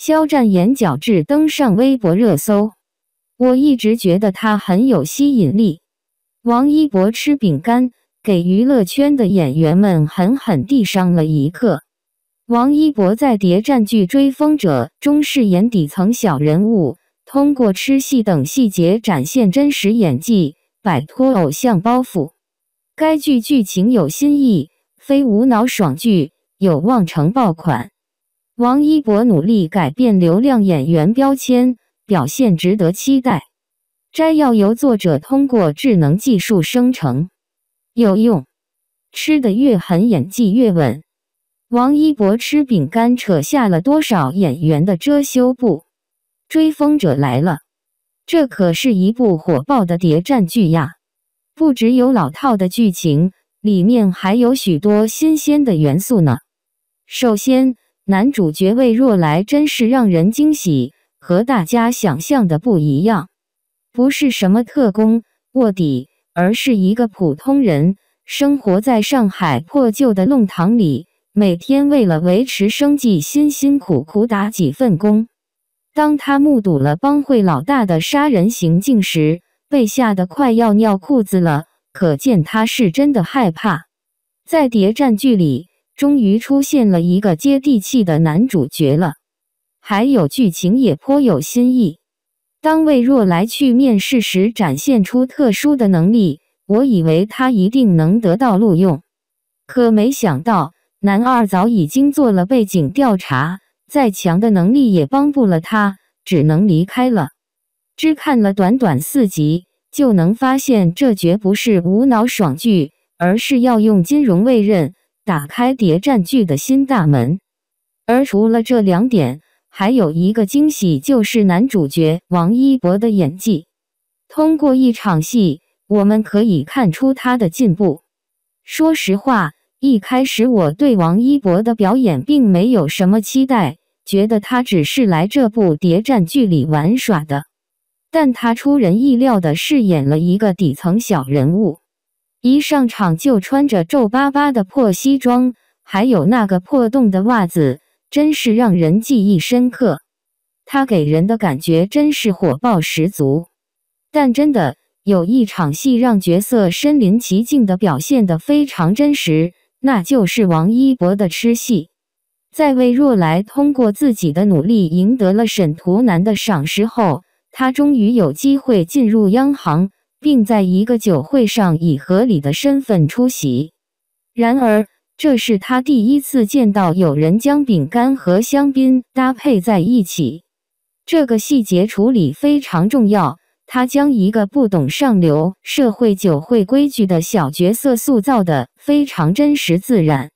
肖战眼角质登上微博热搜。我一直觉得他很有吸引力。王一博吃饼干，给娱乐圈的演员们狠狠地上了一课。王一博在谍战剧《追风者》中饰演底层小人物，通过吃戏等细节展现真实演技，摆脱偶像包袱。该剧剧情有新意，非无脑爽剧，有望成爆款。王一博努力改变流量演员标签，表现值得期待。摘要由作者通过智能技术生成，有用。吃的越狠，演技越稳。王一博吃饼干扯下了多少演员的遮羞布？追风者来了，这可是一部火爆的谍战剧呀！不只有老套的剧情，里面还有许多新鲜的元素呢。首先，男主角魏若来真是让人惊喜，和大家想象的不一样，不是什么特工卧底，而是一个普通人，生活在上海破旧的弄堂里。每天为了维持生计，辛辛苦苦打几份工。当他目睹了帮会老大的杀人行径时，被吓得快要尿裤子了。可见他是真的害怕。在谍战剧里，终于出现了一个接地气的男主角了，还有剧情也颇有新意。当魏若来去面试时，展现出特殊的能力，我以为他一定能得到录用，可没想到。男二早已经做了背景调查，再强的能力也帮不了他，只能离开了。只看了短短四集，就能发现这绝不是无脑爽剧，而是要用金融卫刃打开谍战剧的新大门。而除了这两点，还有一个惊喜，就是男主角王一博的演技。通过一场戏，我们可以看出他的进步。说实话。一开始我对王一博的表演并没有什么期待，觉得他只是来这部谍战剧里玩耍的。但他出人意料的饰演了一个底层小人物，一上场就穿着皱巴巴的破西装，还有那个破洞的袜子，真是让人记忆深刻。他给人的感觉真是火爆十足。但真的有一场戏让角色身临其境的表现得非常真实。那就是王一博的吃戏，在魏若来通过自己的努力赢得了沈图南的赏识后，他终于有机会进入央行，并在一个酒会上以合理的身份出席。然而，这是他第一次见到有人将饼干和香槟搭配在一起，这个细节处理非常重要。他将一个不懂上流社会酒会规矩的小角色塑造的非常真实自然。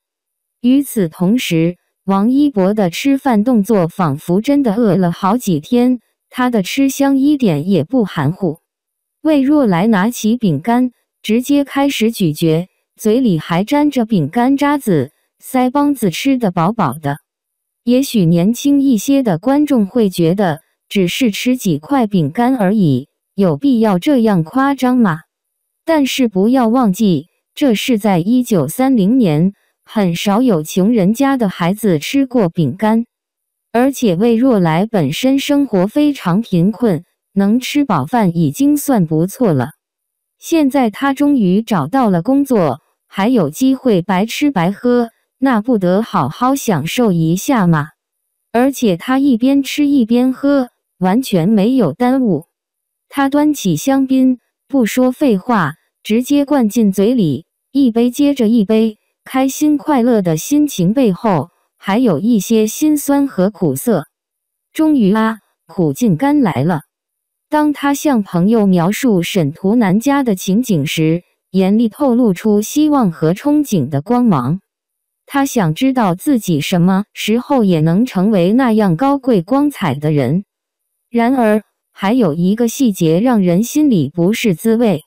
与此同时，王一博的吃饭动作仿佛真的饿了好几天，他的吃相一点也不含糊。魏若来拿起饼干，直接开始咀嚼，嘴里还沾着饼干渣子，腮帮子吃得饱饱的。也许年轻一些的观众会觉得，只是吃几块饼干而已。有必要这样夸张吗？但是不要忘记，这是在一九三零年，很少有穷人家的孩子吃过饼干。而且魏若来本身生活非常贫困，能吃饱饭已经算不错了。现在他终于找到了工作，还有机会白吃白喝，那不得好好享受一下吗？而且他一边吃一边喝，完全没有耽误。他端起香槟，不说废话，直接灌进嘴里，一杯接着一杯。开心快乐的心情背后，还有一些心酸和苦涩。终于啊，苦尽甘来了。当他向朋友描述沈图南家的情景时，眼里透露出希望和憧憬的光芒。他想知道自己什么时候也能成为那样高贵光彩的人。然而。还有一个细节让人心里不是滋味。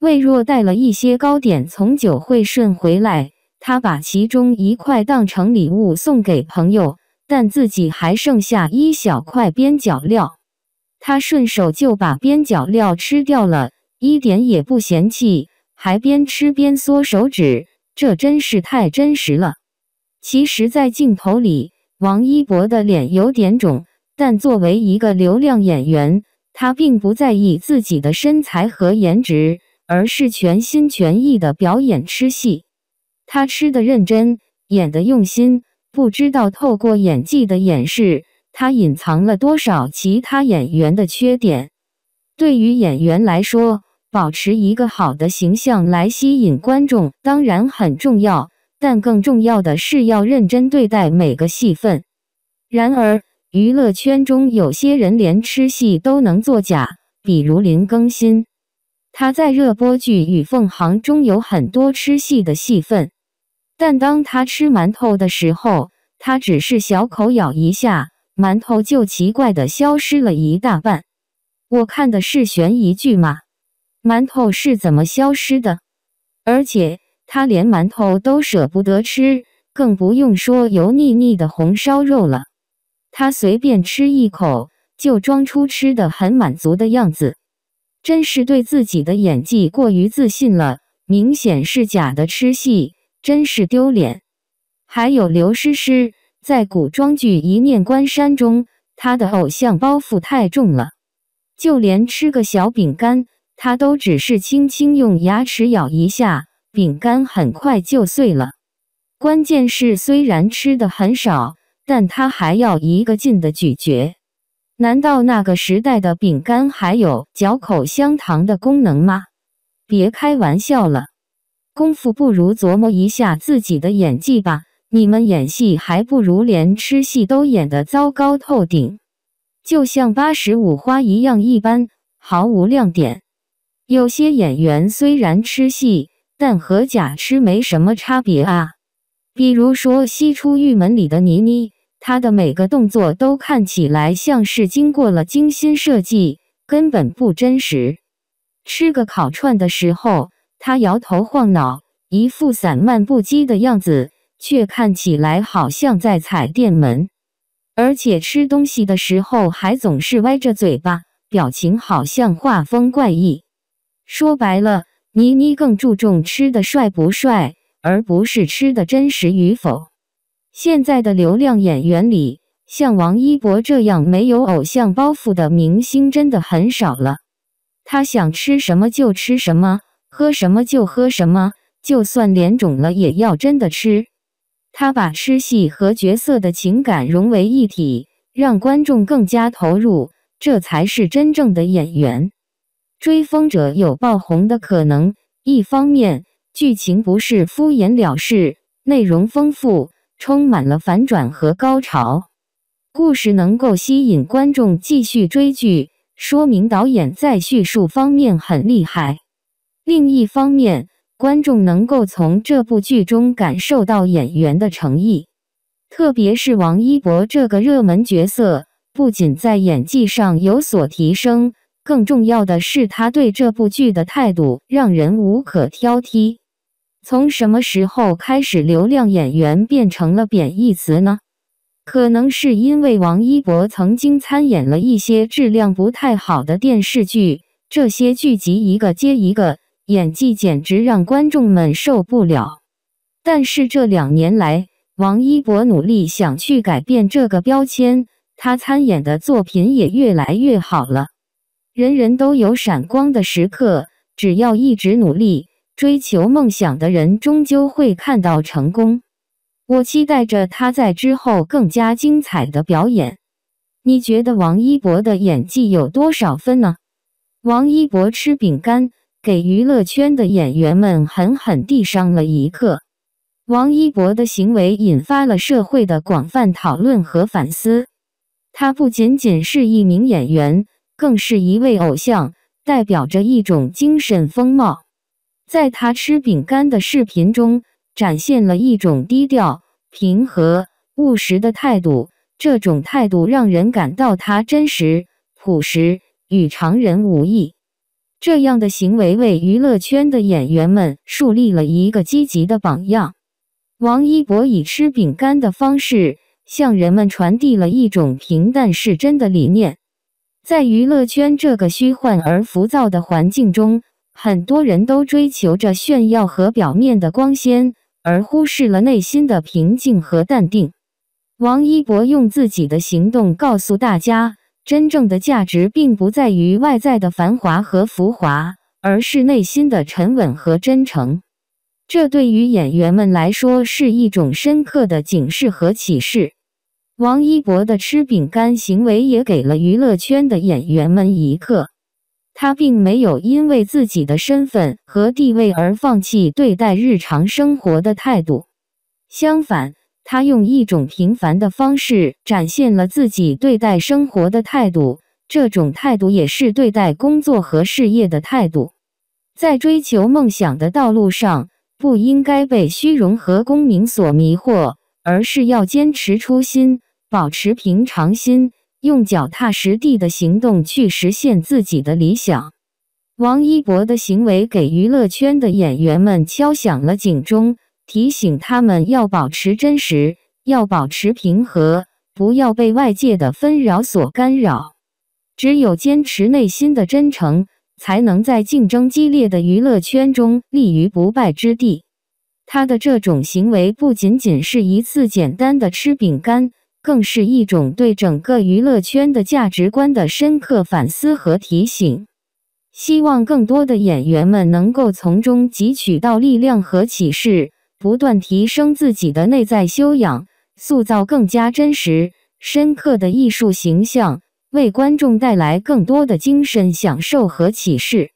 魏若带了一些糕点从酒会顺回来，他把其中一块当成礼物送给朋友，但自己还剩下一小块边角料。他顺手就把边角料吃掉了，一点也不嫌弃，还边吃边缩手指，这真是太真实了。其实，在镜头里，王一博的脸有点肿，但作为一个流量演员，他并不在意自己的身材和颜值，而是全心全意的表演吃戏。他吃的认真，演的用心，不知道透过演技的掩饰，他隐藏了多少其他演员的缺点。对于演员来说，保持一个好的形象来吸引观众，当然很重要。但更重要的是要认真对待每个戏份。然而，娱乐圈中有些人连吃戏都能作假，比如林更新，他在热播剧《与凤行》中有很多吃戏的戏份，但当他吃馒头的时候，他只是小口咬一下，馒头就奇怪的消失了一大半。我看的是悬疑剧吗？馒头是怎么消失的？而且他连馒头都舍不得吃，更不用说油腻腻的红烧肉了。他随便吃一口，就装出吃的很满足的样子，真是对自己的演技过于自信了，明显是假的吃戏，真是丢脸。还有刘诗诗，在古装剧《一念关山》中，他的偶像包袱太重了，就连吃个小饼干。他都只是轻轻用牙齿咬一下，饼干很快就碎了。关键是，虽然吃的很少，但他还要一个劲的咀嚼。难道那个时代的饼干还有嚼口香糖的功能吗？别开玩笑了，功夫不如琢磨一下自己的演技吧。你们演戏还不如连吃戏都演得糟糕透顶，就像八十五花一样一般，毫无亮点。有些演员虽然吃戏，但和假吃没什么差别啊。比如说《西出玉门》里的倪妮，她的每个动作都看起来像是经过了精心设计，根本不真实。吃个烤串的时候，她摇头晃脑，一副散漫不羁的样子，却看起来好像在踩电门。而且吃东西的时候还总是歪着嘴巴，表情好像画风怪异。说白了，倪妮更注重吃的帅不帅，而不是吃的真实与否。现在的流量演员里，像王一博这样没有偶像包袱的明星真的很少了。他想吃什么就吃什么，喝什么就喝什么，就算脸肿了也要真的吃。他把诗戏和角色的情感融为一体，让观众更加投入，这才是真正的演员。追风者有爆红的可能，一方面剧情不是敷衍了事，内容丰富，充满了反转和高潮，故事能够吸引观众继续追剧，说明导演在叙述方面很厉害。另一方面，观众能够从这部剧中感受到演员的诚意，特别是王一博这个热门角色，不仅在演技上有所提升。更重要的是，他对这部剧的态度让人无可挑剔。从什么时候开始，流量演员变成了贬义词呢？可能是因为王一博曾经参演了一些质量不太好的电视剧，这些剧集一个接一个，演技简直让观众们受不了。但是这两年来，王一博努力想去改变这个标签，他参演的作品也越来越好了。人人都有闪光的时刻，只要一直努力追求梦想的人，终究会看到成功。我期待着他在之后更加精彩的表演。你觉得王一博的演技有多少分呢？王一博吃饼干，给娱乐圈的演员们狠狠地上了一课。王一博的行为引发了社会的广泛讨论和反思。他不仅仅是一名演员。更是一位偶像，代表着一种精神风貌。在他吃饼干的视频中，展现了一种低调、平和、务实的态度。这种态度让人感到他真实、朴实，与常人无异。这样的行为为娱乐圈的演员们树立了一个积极的榜样。王一博以吃饼干的方式，向人们传递了一种平淡是真的理念。在娱乐圈这个虚幻而浮躁的环境中，很多人都追求着炫耀和表面的光鲜，而忽视了内心的平静和淡定。王一博用自己的行动告诉大家，真正的价值并不在于外在的繁华和浮华，而是内心的沉稳和真诚。这对于演员们来说是一种深刻的警示和启示。王一博的吃饼干行为也给了娱乐圈的演员们一课：他并没有因为自己的身份和地位而放弃对待日常生活的态度，相反。他用一种平凡的方式展现了自己对待生活的态度，这种态度也是对待工作和事业的态度。在追求梦想的道路上，不应该被虚荣和功名所迷惑，而是要坚持初心，保持平常心，用脚踏实地的行动去实现自己的理想。王一博的行为给娱乐圈的演员们敲响了警钟。提醒他们要保持真实，要保持平和，不要被外界的纷扰所干扰。只有坚持内心的真诚，才能在竞争激烈的娱乐圈中立于不败之地。他的这种行为不仅仅是一次简单的吃饼干，更是一种对整个娱乐圈的价值观的深刻反思和提醒。希望更多的演员们能够从中汲取到力量和启示。不断提升自己的内在修养，塑造更加真实、深刻的艺术形象，为观众带来更多的精神享受和启示。